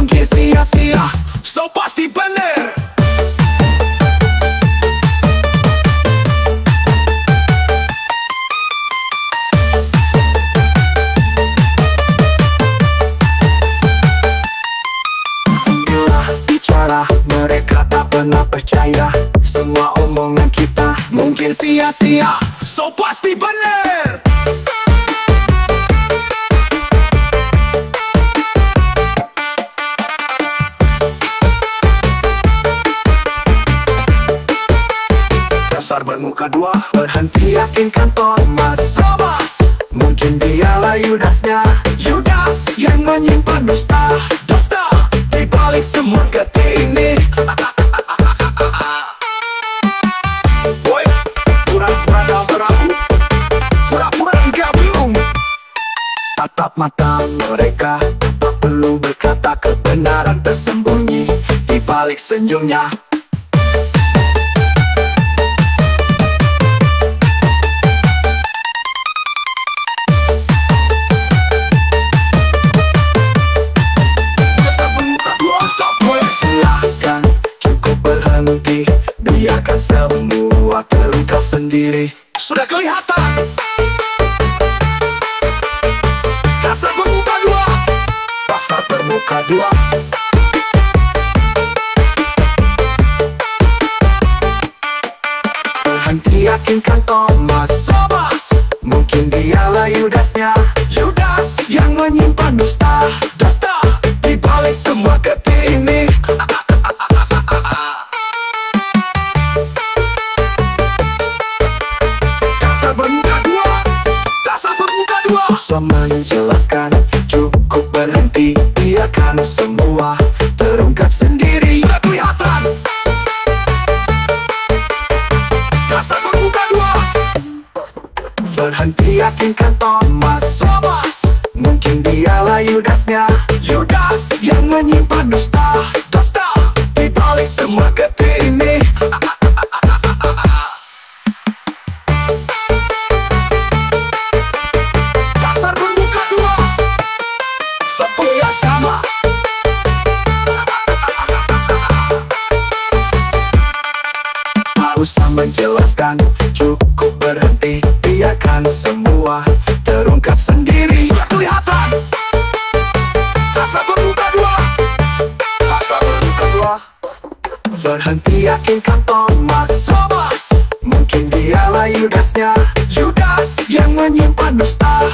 mungkin sia-sia ah. So pasti bener Bila bicara mereka tak pernah percaya. Semua omongan kita mungkin sia-sia ah. So pasti bener Dasar bermuka dua Berhenti yakinkan Thomas. Thomas! Mungkin dialah Yudasnya. Yudas Yang menyimpan dusta. Dusta! Di balik semua keti ini. Boy Pura-pura Pura-pura Tatap mata mereka Tak perlu berkata kebenaran tersembunyi. Di balik senyumnya berhenti. Biarkan semua terungkap sendiri. Sudah kelihatan? Dasar pemuka dua. Dasar pemuka dua. Berhenti yakinkan Thomas. Thomas. Mungkin dialah Yudasnya. Yudas Yang menyimpan dusta. Dusta. Di balik semua keti Usah menjelaskan. Cukup berhenti Biarkan semua Terungkap sendiri. Sudah kelihatan. Dasar bermuka dua. Berhenti yakinkan Thomas Thomas. Mungkin dialah Yudasnya. Yudas Yang menyimpan dusta Dusta. Di balik semua keti menjelaskan. Cukup berhenti Biarkan semua Terungkap sendiri. Kelihatan Dasar bermuka dua. Dua. Berhenti yakinkan Thomas. Thomas. Mungkin dialah Yudasnya Yudas Yang menyimpan dusta